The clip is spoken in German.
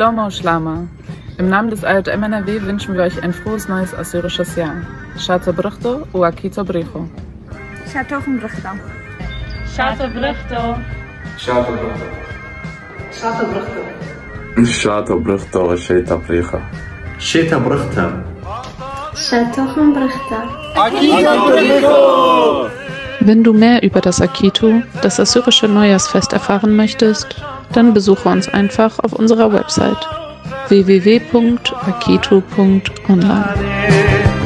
Shlomo Shlama. Im Namen des IJM NRW wünschen wir euch ein frohes neues assyrisches Jahr. Shato Bruchto u Akito Bricho. Shatochen Bruchto. Shato Bruchto. Shato Bruchto. Shato Bruchto. Shato Bruchto Sheta Pricha. Sheta Bruchto. Shatochen Bruchto. Akito Bricho! Wenn du mehr über das Akitu, das assyrische Neujahrsfest, erfahren möchtest, dann besuche uns einfach auf unserer Website www.akitu.online.